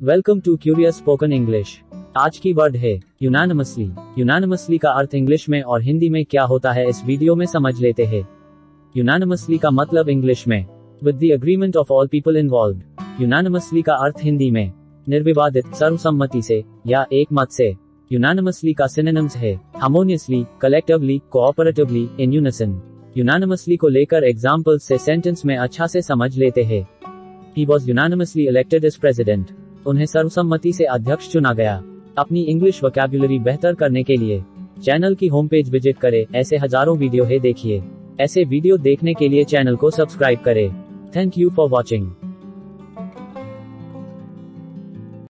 Welcome to curious spoken English आज की word है यूनानमसली यूनानमसली का अर्थ इंग्लिश में और हिंदी में क्या होता है इस वीडियो में समझ लेते हैं। यूनानमसली का मतलब इंग्लिश में. With the agreement of all people involve unanimously का अर्थ हिंदी में. निर्विवादित, सर्वसम्मति से, या एक मत से. यूनानमसली का सिनोनिम्स है harmoniously collectively cooperatively in unison unanimously को लेकर एग्ज़ाम्पल से सेंटेंस में अच्छा से समझ लेते हैं। He was unanimously elected as president. उन्हें सर्वसम्मति से अध्यक्ष चुना गया। अपनी इंग्लिश वोकेबुलरी बेहतर करने के लिए चैनल की होम पेज विज़िट करें, ऐसे हज़ारों वीडियो है देखिए। ऐसे वीडियो देखने के लिए चैनल को सब्सक्राइब करें। Thank you for watching